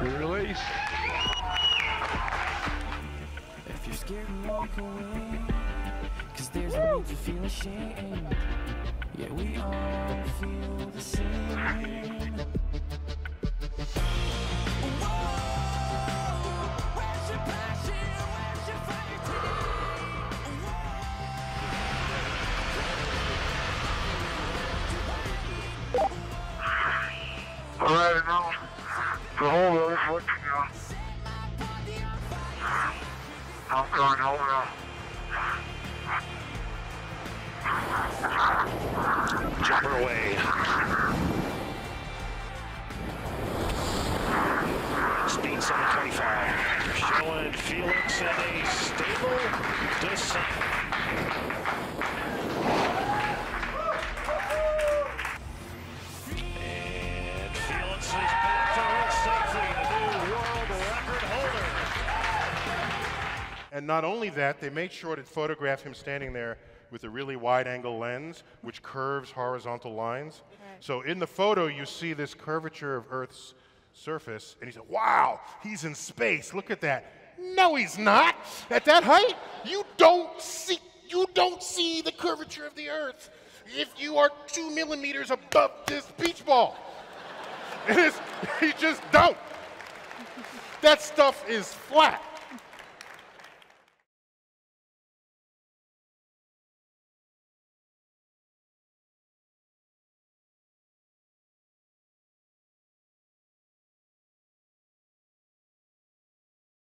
Release. If you're scared, walk away. Cause there's no need to feel ashamed. Yeah, we all feel the same. All right, now, the whole other foot, you. I'm going home away. Speed 725. Showing Felix in a stable descent. And Felix is back And not only that, they made sure to photograph him standing there with a really wide angle lens, which curves horizontal lines. So in the photo, you see this curvature of Earth's surface, and he said, Wow, he's in space. Look at that. No, he's not. At that height, you don't see you don't see the curvature of the Earth if you are two millimeters above this beach ball. It is, you just don't. That stuff is flat.